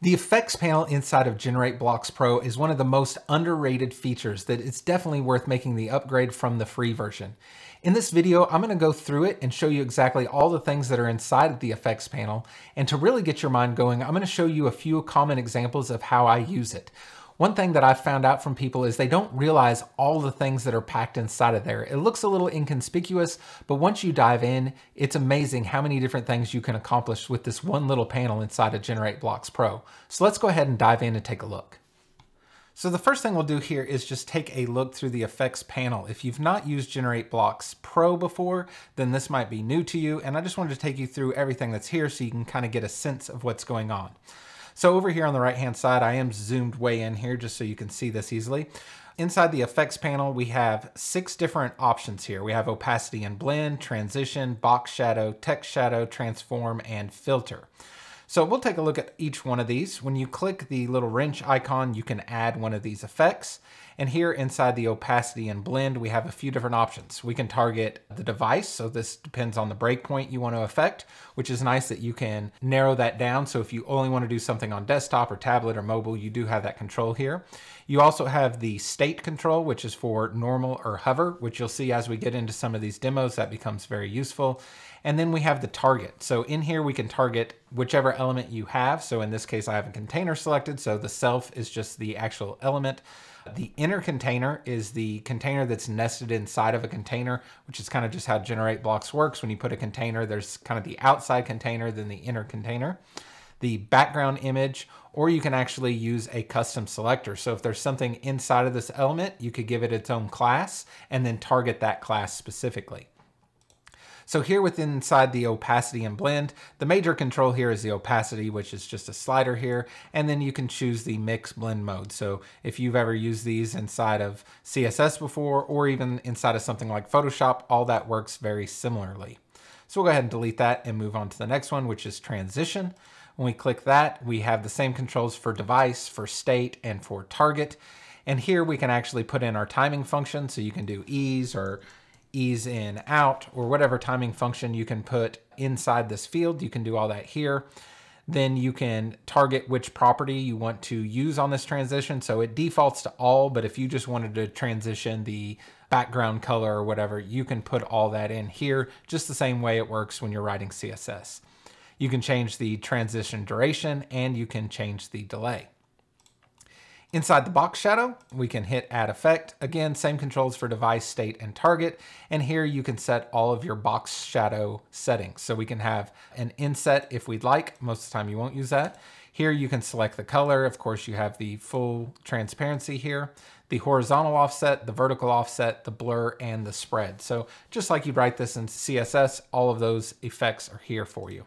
The effects panel inside of GenerateBlocks Pro is one of the most underrated features that it's definitely worth making the upgrade from the free version. In this video, I'm gonna go through it and show you exactly all the things that are inside of the effects panel. And to really get your mind going, I'm gonna show you a few common examples of how I use it. One thing that I've found out from people is they don't realize all the things that are packed inside of there. It looks a little inconspicuous, but once you dive in, it's amazing how many different things you can accomplish with this one little panel inside of GenerateBlocks Pro. So let's go ahead and dive in and take a look. So the first thing we'll do here is just take a look through the effects panel. If you've not used GenerateBlocks Pro before, then this might be new to you. And I just wanted to take you through everything that's here so you can kind of get a sense of what's going on. So over here on the right hand side, I am zoomed way in here just so you can see this easily. Inside the effects panel, we have six different options here. We have opacity and blend, transition, box shadow, text shadow, transform, and filter. So we'll take a look at each one of these. When you click the little wrench icon, you can add one of these effects. And here inside the opacity and blend, we have a few different options. We can target the device, so this depends on the breakpoint you want to affect, which is nice that you can narrow that down. So if you only want to do something on desktop or tablet or mobile, you do have that control here. You also have the state control, which is for normal or hover, which you'll see as we get into some of these demos, that becomes very useful. And then we have the target. So in here, we can target whichever element you have. So in this case, I have a container selected. So the self is just the actual element. The inner container is the container that's nested inside of a container, which is kind of just how GenerateBlocks works. When you put a container, there's kind of the outside container, then the inner container. The background image, or you can actually use a custom selector. So if there's something inside of this element, you could give it its own class and then target that class specifically. So here within inside the opacity and blend, the major control here is the opacity, which is just a slider here. And then you can choose the mix blend mode. So if you've ever used these inside of CSS before, or even inside of something like Photoshop, all that works very similarly. So we'll go ahead and delete that and move on to the next one, which is transition. When we click that, we have the same controls for device, for state, and for target. And here we can actually put in our timing function. So you can do ease or ease in out or whatever timing function you can put inside this field. You can do all that here. Then you can target which property you want to use on this transition. So it defaults to all, but if you just wanted to transition the background color or whatever, you can put all that in here, just the same way it works when you're writing CSS. You can change the transition duration and you can change the delay. Inside the box shadow, we can hit add effect. Again, same controls for device, state, and target. And here you can set all of your box shadow settings. So we can have an inset if we'd like. Most of the time you won't use that. Here you can select the color. Of course, you have the full transparency here, the horizontal offset, the vertical offset, the blur, and the spread. So just like you'd write this in CSS, all of those effects are here for you.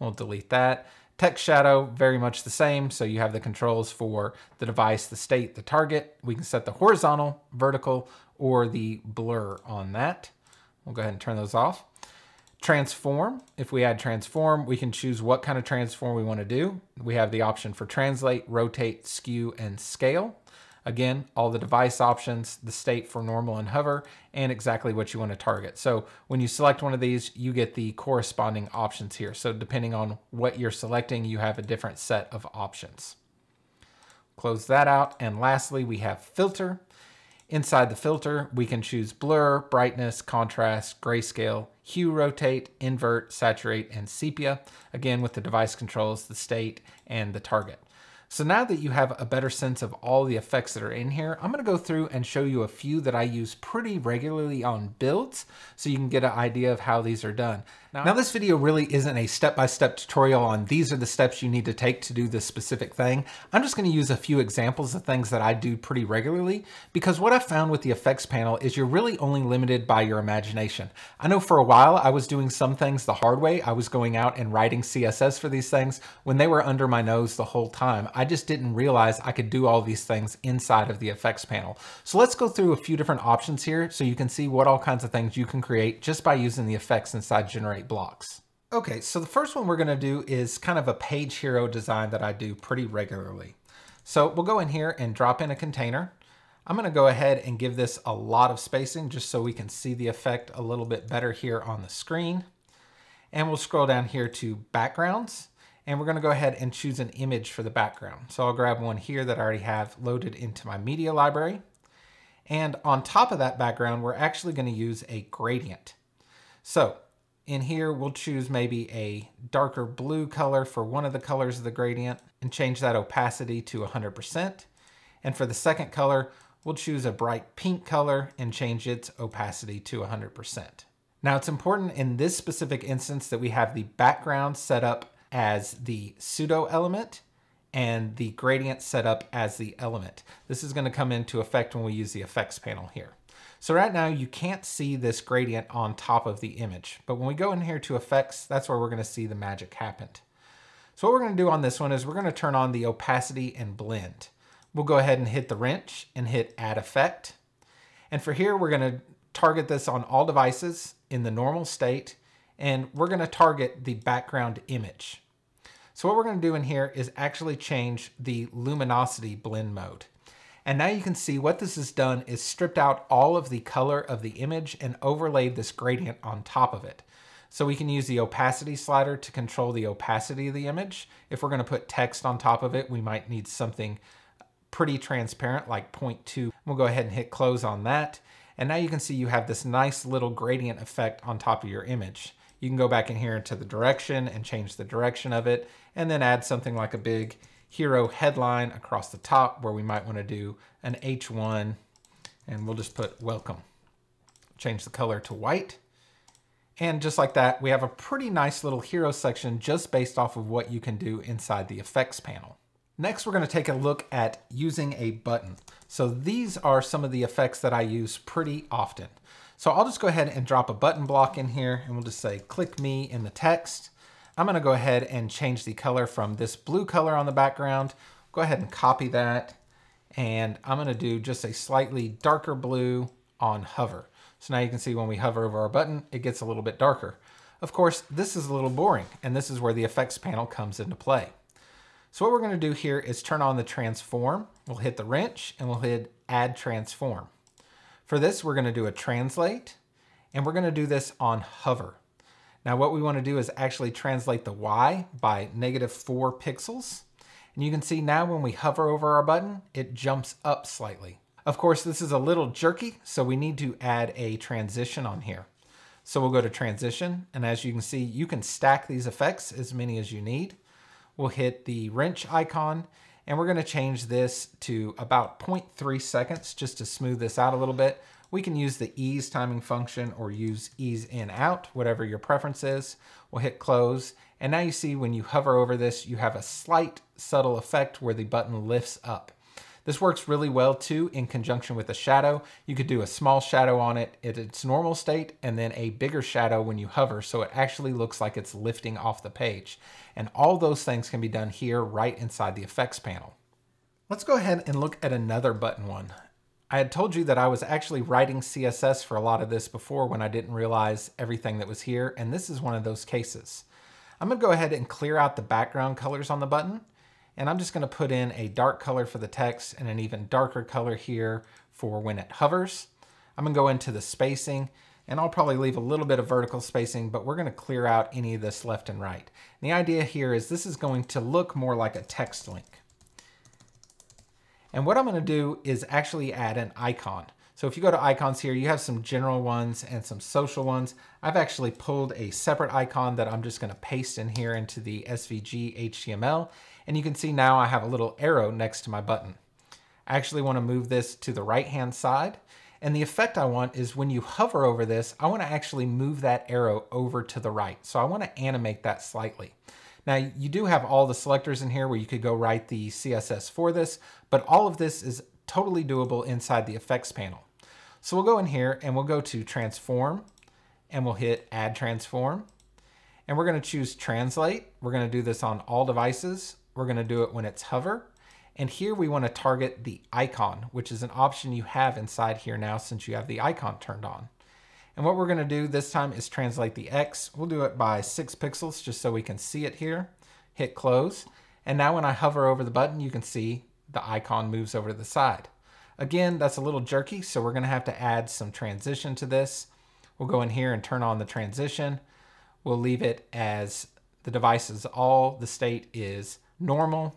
We'll delete that. Text shadow, very much the same. So you have the controls for the device, the state, the target. We can set the horizontal, vertical, or the blur on that. We'll go ahead and turn those off. Transform, if we add transform, we can choose what kind of transform we want to do. We have the option for translate, rotate, skew, and scale. Again, all the device options, the state for normal and hover, and exactly what you want to target. So when you select one of these, you get the corresponding options here. So depending on what you're selecting, you have a different set of options. Close that out. And lastly, we have filter. Inside the filter, we can choose blur, brightness, contrast, grayscale, hue, rotate, invert, saturate, and sepia. Again, with the device controls, the state, and the target. So now that you have a better sense of all the effects that are in here, I'm gonna go through and show you a few that I use pretty regularly on builds so you can get an idea of how these are done. Now, now this video really isn't a step-by-step -step tutorial on these are the steps you need to take to do this specific thing. I'm just gonna use a few examples of things that I do pretty regularly because what I found with the effects panel is you're really only limited by your imagination. I know for a while I was doing some things the hard way. I was going out and writing CSS for these things when they were under my nose the whole time. I just didn't realize I could do all these things inside of the effects panel. So let's go through a few different options here so you can see what all kinds of things you can create just by using the effects inside Generate blocks. Okay, so the first one we're gonna do is kind of a page hero design that I do pretty regularly. So we'll go in here and drop in a container. I'm gonna go ahead and give this a lot of spacing just so we can see the effect a little bit better here on the screen. And we'll scroll down here to backgrounds. and we're gonna go ahead and choose an image for the background. So I'll grab one here that I already have loaded into my media library. And on top of that background, we're actually gonna use a gradient. So in here, we'll choose maybe a darker blue color for one of the colors of the gradient and change that opacity to 100%. And for the second color, we'll choose a bright pink color and change its opacity to 100%. Now it's important in this specific instance that we have the background set up as the pseudo element and the gradient set up as the element. This is gonna come into effect when we use the effects panel here. So right now you can't see this gradient on top of the image, but when we go in here to effects, that's where we're gonna see the magic happen. So what we're gonna do on this one is we're gonna turn on the opacity and blend. We'll go ahead and hit the wrench and hit add effect. And for here, we're gonna target this on all devices in the normal state, and we're gonna target the background image. So what we're gonna do in here is actually change the luminosity blend mode. And now you can see what this has done is stripped out all of the color of the image and overlaid this gradient on top of it. So we can use the opacity slider to control the opacity of the image. If we're gonna put text on top of it, we might need something pretty transparent like 0.2. We'll go ahead and hit close on that. And now you can see you have this nice little gradient effect on top of your image. You can go back in here into the direction and change the direction of it and then add something like a big hero headline across the top where we might want to do an H1 and we'll just put welcome. Change the color to white. And just like that, we have a pretty nice little hero section just based off of what you can do inside the effects panel. Next, we're gonna take a look at using a button. So these are some of the effects that I use pretty often. So I'll just go ahead and drop a button block in here and we'll just say, click me in the text. I'm gonna go ahead and change the color from this blue color on the background. Go ahead and copy that. And I'm gonna do just a slightly darker blue on hover. So now you can see when we hover over our button, it gets a little bit darker. Of course, this is a little boring, and this is where the effects panel comes into play. So what we're gonna do here is turn on the transform. We'll hit the wrench and we'll hit add transform. For this, we're gonna do a translate and we're gonna do this on hover. Now what we wanna do is actually translate the Y by negative four pixels. And you can see now when we hover over our button, it jumps up slightly. Of course, this is a little jerky, so we need to add a transition on here. So we'll go to transition, and as you can see, you can stack these effects as many as you need we'll hit the wrench icon and we're gonna change this to about 0.3 seconds just to smooth this out a little bit. We can use the ease timing function or use ease in out, whatever your preference is. We'll hit close. And now you see when you hover over this, you have a slight subtle effect where the button lifts up. This works really well too in conjunction with a shadow. You could do a small shadow on it at its normal state and then a bigger shadow when you hover so it actually looks like it's lifting off the page. And all those things can be done here right inside the effects panel. Let's go ahead and look at another button one. I had told you that I was actually writing CSS for a lot of this before when I didn't realize everything that was here, and this is one of those cases. I'm gonna go ahead and clear out the background colors on the button, and I'm just gonna put in a dark color for the text and an even darker color here for when it hovers. I'm gonna go into the spacing and I'll probably leave a little bit of vertical spacing, but we're gonna clear out any of this left and right. And the idea here is this is going to look more like a text link. And what I'm gonna do is actually add an icon. So if you go to icons here, you have some general ones and some social ones. I've actually pulled a separate icon that I'm just gonna paste in here into the SVG HTML. And you can see now I have a little arrow next to my button. I actually wanna move this to the right-hand side. And the effect I want is when you hover over this, I wanna actually move that arrow over to the right. So I wanna animate that slightly. Now you do have all the selectors in here where you could go write the CSS for this, but all of this is totally doable inside the effects panel. So we'll go in here and we'll go to transform and we'll hit add transform. And we're gonna choose translate. We're gonna do this on all devices. We're gonna do it when it's hover. And here we wanna target the icon, which is an option you have inside here now since you have the icon turned on. And what we're gonna do this time is translate the X. We'll do it by six pixels just so we can see it here. Hit close. And now when I hover over the button, you can see the icon moves over to the side. Again, that's a little jerky, so we're gonna have to add some transition to this. We'll go in here and turn on the transition. We'll leave it as the device is all the state is normal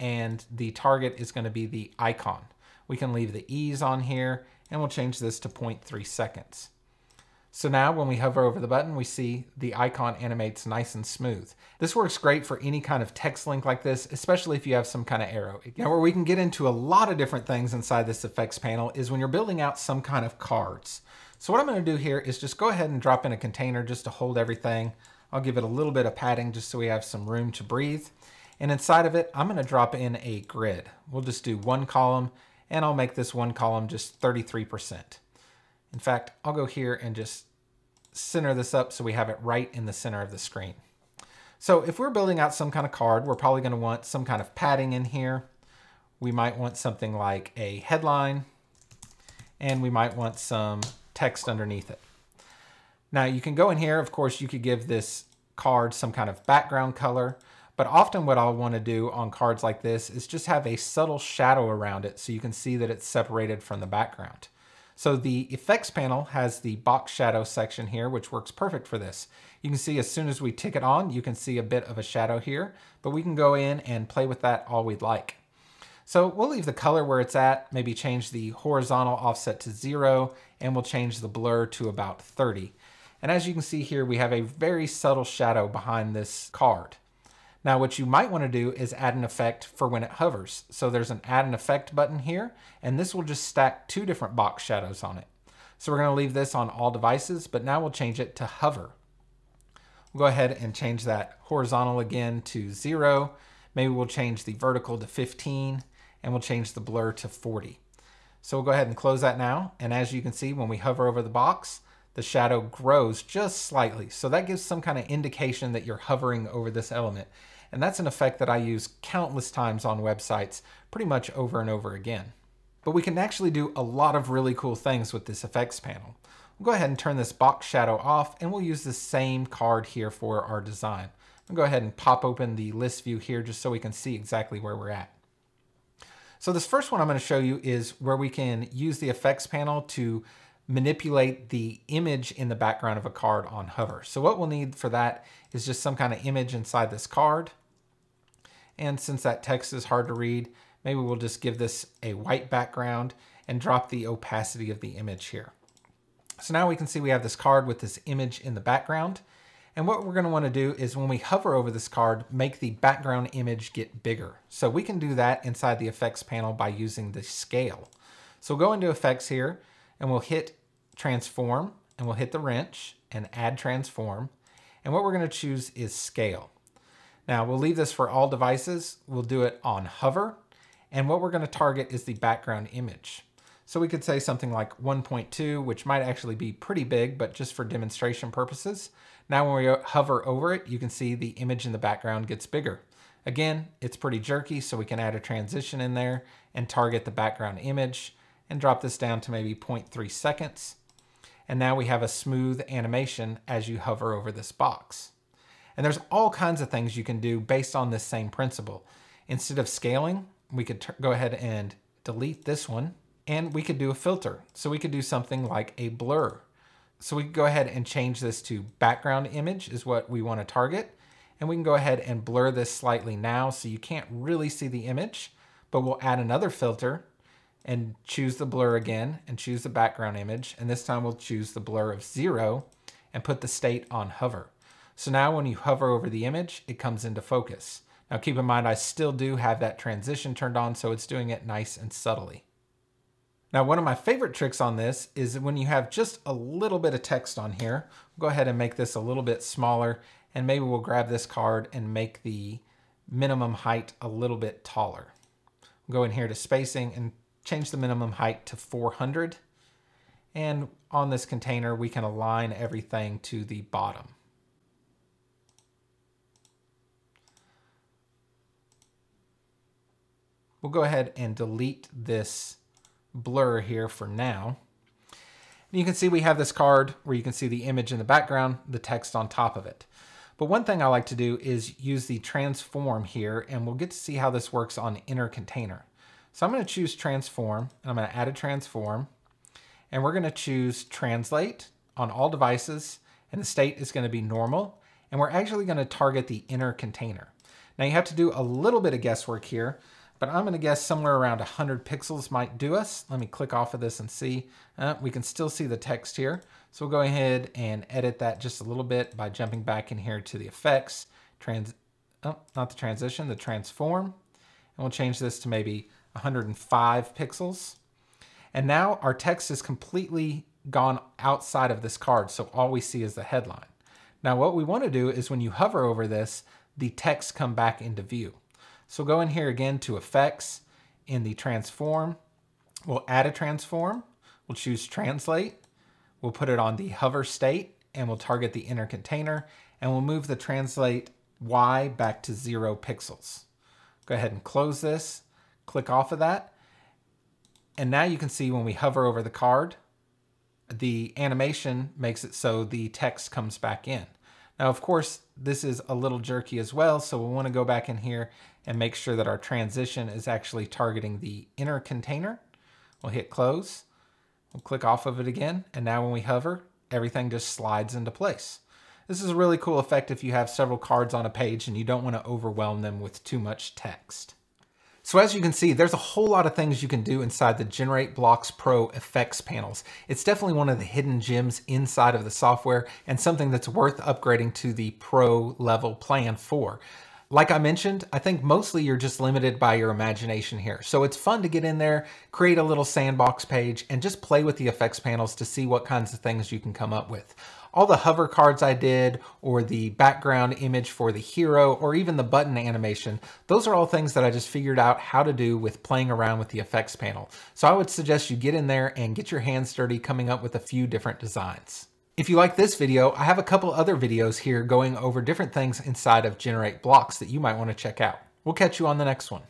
and the target is going to be the icon. We can leave the ease on here and we'll change this to 0.3 seconds. So now when we hover over the button, we see the icon animates nice and smooth. This works great for any kind of text link like this, especially if you have some kind of arrow. Now where we can get into a lot of different things inside this effects panel is when you're building out some kind of cards. So what I'm gonna do here is just go ahead and drop in a container just to hold everything. I'll give it a little bit of padding just so we have some room to breathe. And inside of it, I'm gonna drop in a grid. We'll just do one column and I'll make this one column just 33%. In fact, I'll go here and just center this up so we have it right in the center of the screen. So if we're building out some kind of card, we're probably gonna want some kind of padding in here. We might want something like a headline, and we might want some text underneath it. Now you can go in here, of course, you could give this card some kind of background color, but often what I'll wanna do on cards like this is just have a subtle shadow around it so you can see that it's separated from the background. So the effects panel has the box shadow section here, which works perfect for this. You can see as soon as we tick it on, you can see a bit of a shadow here, but we can go in and play with that all we'd like. So we'll leave the color where it's at, maybe change the horizontal offset to zero, and we'll change the blur to about 30. And as you can see here, we have a very subtle shadow behind this card. Now what you might want to do is add an effect for when it hovers. So there's an add an effect button here, and this will just stack two different box shadows on it. So we're going to leave this on all devices, but now we'll change it to hover. We'll go ahead and change that horizontal again to zero. Maybe we'll change the vertical to 15, and we'll change the blur to 40. So we'll go ahead and close that now. And as you can see, when we hover over the box, the shadow grows just slightly. So that gives some kind of indication that you're hovering over this element. And that's an effect that I use countless times on websites, pretty much over and over again. But we can actually do a lot of really cool things with this effects panel. We'll go ahead and turn this box shadow off and we'll use the same card here for our design. I'll go ahead and pop open the list view here just so we can see exactly where we're at. So this first one I'm going to show you is where we can use the effects panel to manipulate the image in the background of a card on hover. So what we'll need for that is just some kind of image inside this card. And since that text is hard to read, maybe we'll just give this a white background and drop the opacity of the image here. So now we can see we have this card with this image in the background. And what we're going to want to do is when we hover over this card, make the background image get bigger. So we can do that inside the effects panel by using the scale. So we'll go into effects here and we'll hit transform and we'll hit the wrench and add transform. And what we're going to choose is scale. Now we'll leave this for all devices. We'll do it on hover. And what we're going to target is the background image. So we could say something like 1.2, which might actually be pretty big, but just for demonstration purposes. Now when we hover over it, you can see the image in the background gets bigger. Again, it's pretty jerky, so we can add a transition in there and target the background image and drop this down to maybe 0.3 seconds. And now we have a smooth animation as you hover over this box. And there's all kinds of things you can do based on this same principle. Instead of scaling, we could go ahead and delete this one and we could do a filter. So we could do something like a blur. So we could go ahead and change this to background image is what we want to target. And we can go ahead and blur this slightly now so you can't really see the image, but we'll add another filter and choose the blur again and choose the background image. And this time we'll choose the blur of zero and put the state on hover. So now when you hover over the image, it comes into focus. Now keep in mind, I still do have that transition turned on, so it's doing it nice and subtly. Now, one of my favorite tricks on this is when you have just a little bit of text on here, we'll go ahead and make this a little bit smaller, and maybe we'll grab this card and make the minimum height a little bit taller. We'll go in here to spacing and change the minimum height to 400. And on this container, we can align everything to the bottom. We'll go ahead and delete this blur here for now. And you can see we have this card where you can see the image in the background, the text on top of it. But one thing I like to do is use the transform here and we'll get to see how this works on inner container. So I'm going to choose transform and I'm going to add a transform and we're going to choose translate on all devices and the state is going to be normal and we're actually gonna target the inner container. Now you have to do a little bit of guesswork here, but I'm gonna guess somewhere around 100 pixels might do us. Let me click off of this and see. Uh, we can still see the text here. So we'll go ahead and edit that just a little bit by jumping back in here to the effects, trans, oh, not the transition, the transform. And we'll change this to maybe 105 pixels. And now our text is completely gone outside of this card, so all we see is the headline. Now what we want to do is when you hover over this, the text come back into view. So go in here again to Effects, in the Transform, we'll add a transform, we'll choose Translate, we'll put it on the hover state, and we'll target the inner container, and we'll move the Translate Y back to zero pixels. Go ahead and close this, click off of that, and now you can see when we hover over the card, the animation makes it so the text comes back in. Now, of course, this is a little jerky as well, so we want to go back in here and make sure that our transition is actually targeting the inner container. We'll hit close, we'll click off of it again, and now when we hover, everything just slides into place. This is a really cool effect if you have several cards on a page and you don't want to overwhelm them with too much text. So as you can see, there's a whole lot of things you can do inside the GenerateBlocks Pro effects panels. It's definitely one of the hidden gems inside of the software and something that's worth upgrading to the pro level plan for. Like I mentioned, I think mostly you're just limited by your imagination here. So it's fun to get in there, create a little sandbox page, and just play with the effects panels to see what kinds of things you can come up with all the hover cards I did or the background image for the hero or even the button animation, those are all things that I just figured out how to do with playing around with the effects panel. So I would suggest you get in there and get your hands dirty coming up with a few different designs. If you like this video, I have a couple other videos here going over different things inside of GenerateBlocks that you might want to check out. We'll catch you on the next one.